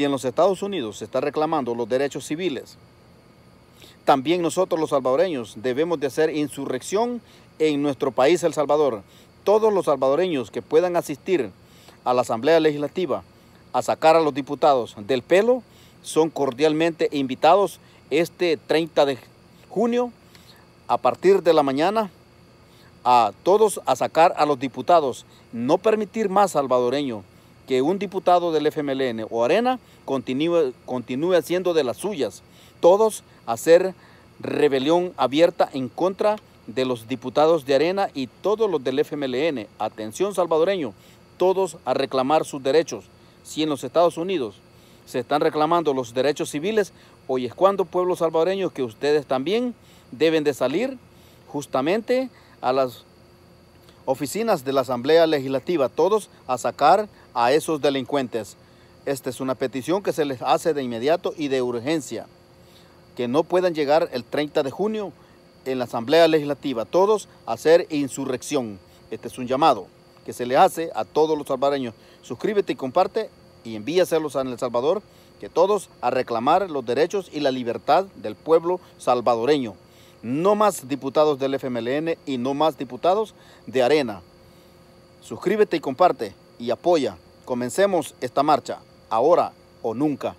Si en los Estados Unidos se está reclamando los derechos civiles, también nosotros los salvadoreños debemos de hacer insurrección en nuestro país El Salvador. Todos los salvadoreños que puedan asistir a la Asamblea Legislativa a sacar a los diputados del pelo son cordialmente invitados este 30 de junio a partir de la mañana a todos a sacar a los diputados. No permitir más salvadoreño que un diputado del FMLN o Arena continúe, continúe haciendo de las suyas. Todos hacer rebelión abierta en contra de los diputados de Arena y todos los del FMLN. Atención salvadoreño, todos a reclamar sus derechos. Si en los Estados Unidos se están reclamando los derechos civiles, hoy es cuando pueblos salvadoreños que ustedes también deben de salir justamente a las oficinas de la Asamblea Legislativa, todos a sacar a esos delincuentes. Esta es una petición que se les hace de inmediato y de urgencia, que no puedan llegar el 30 de junio en la Asamblea Legislativa, todos a hacer insurrección. Este es un llamado que se le hace a todos los salvadoreños. Suscríbete y comparte y envíaselos a El Salvador, que todos a reclamar los derechos y la libertad del pueblo salvadoreño. No más diputados del FMLN y no más diputados de Arena. Suscríbete y comparte y apoya. Comencemos esta marcha, ahora o nunca.